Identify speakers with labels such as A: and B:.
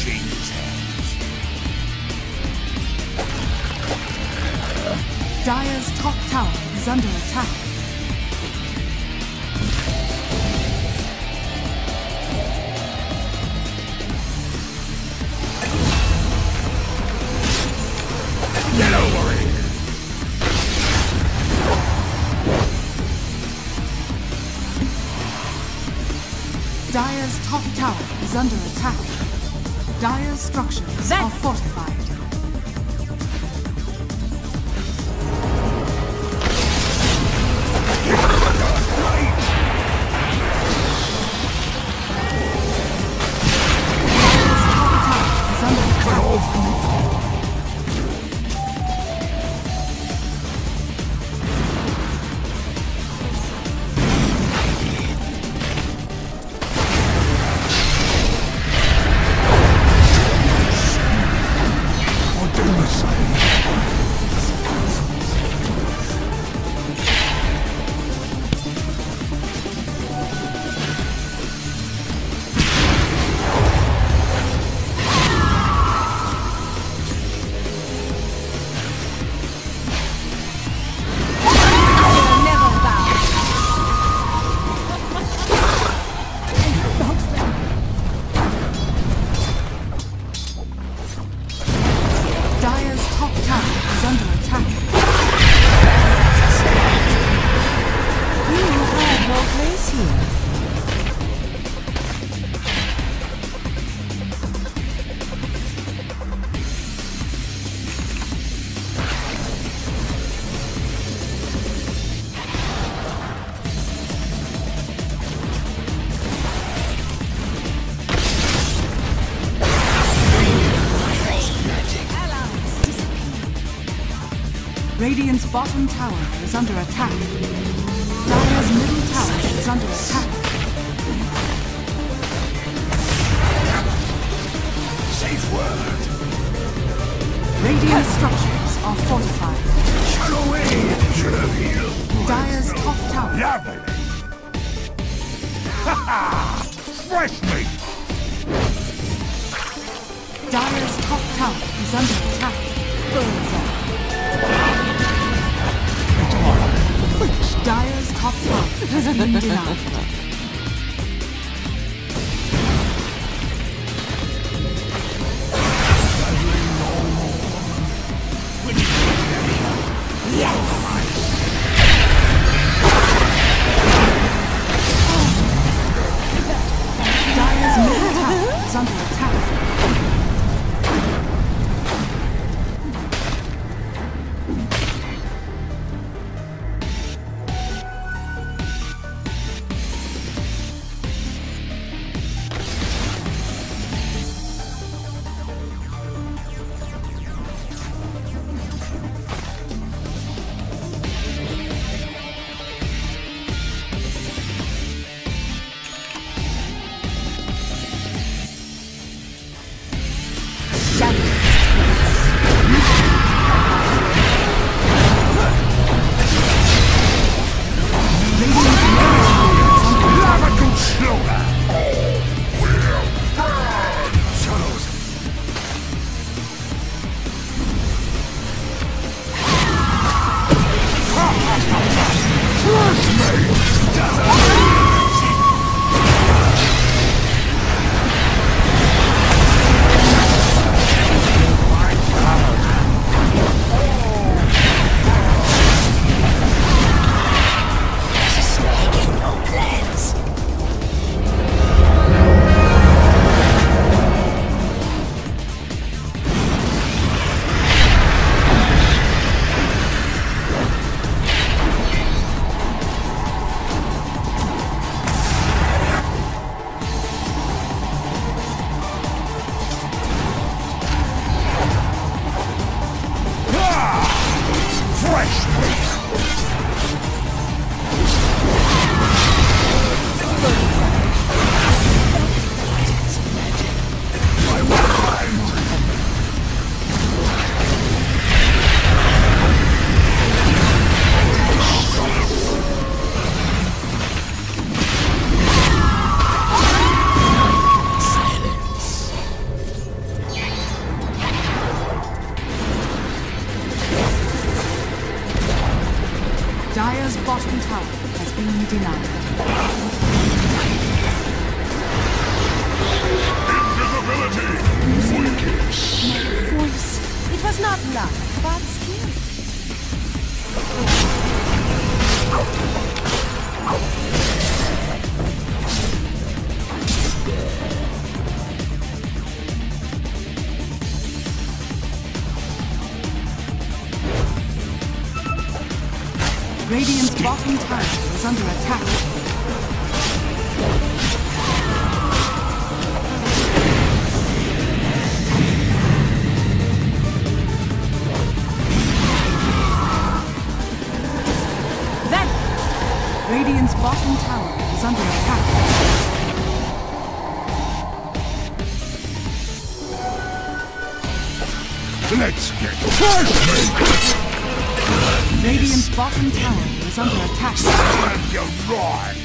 A: changes hands.
B: Dire's top tower is under attack. Dire's top tower is under attack. Dire's structures are fortified.
C: Here.
B: Radiant's bottom tower is under attack. Dire's middle is under attack.
A: Safe word.
B: Radiant structures are fortified.
A: Shut away! Should have healed.
B: Dire's top tower.
A: Lovely. Ha ha! Fresh meat!
B: Dire's top tower is under attack. Dire's tower has Crush me! Dire's bottom tower has been denied.
A: Invisibility!
C: Voice. It was not love, but skill.
B: Radiant's bottom tower is under attack. Radiant's bottom tower is under attack.
A: Let's get meat!
B: Radiant's bottom tower is under attack.
A: You're right!